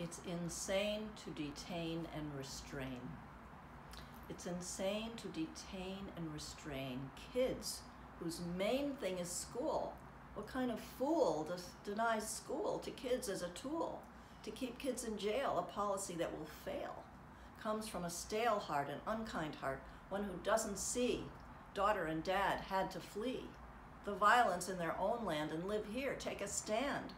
It's insane to detain and restrain. It's insane to detain and restrain kids whose main thing is school. What kind of fool does, denies school to kids as a tool? To keep kids in jail, a policy that will fail, comes from a stale heart, an unkind heart, one who doesn't see daughter and dad had to flee the violence in their own land and live here, take a stand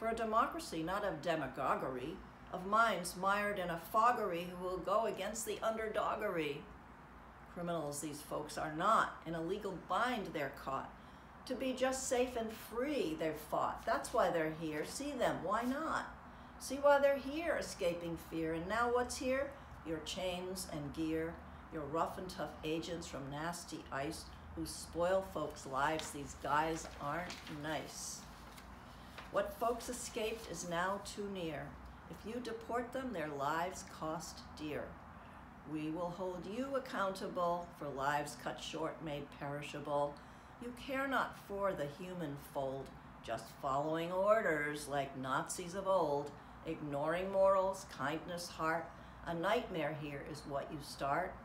for a democracy, not of demagoguery, of minds mired in a foggery who will go against the underdoggery. Criminals, these folks are not. In a legal bind, they're caught. To be just safe and free, they've fought. That's why they're here. See them. Why not? See why they're here, escaping fear. And now what's here? Your chains and gear, your rough and tough agents from nasty ice who spoil folks' lives. These guys aren't nice. What folks escaped is now too near. If you deport them, their lives cost dear. We will hold you accountable for lives cut short, made perishable. You care not for the human fold, just following orders like Nazis of old, ignoring morals, kindness, heart. A nightmare here is what you start.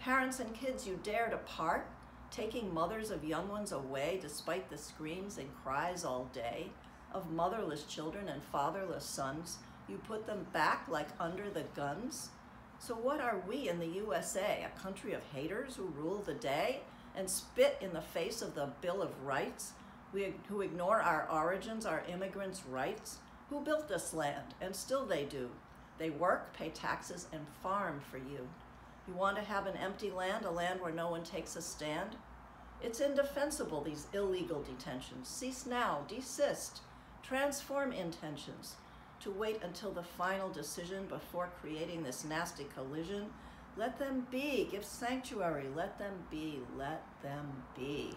Parents and kids you dare to part, taking mothers of young ones away despite the screams and cries all day of motherless children and fatherless sons. You put them back like under the guns. So what are we in the USA, a country of haters who rule the day and spit in the face of the Bill of Rights, we, who ignore our origins, our immigrants' rights? Who built this land? And still they do. They work, pay taxes, and farm for you. You want to have an empty land, a land where no one takes a stand? It's indefensible, these illegal detentions. Cease now, desist, transform intentions. To wait until the final decision before creating this nasty collision, let them be, give sanctuary, let them be, let them be.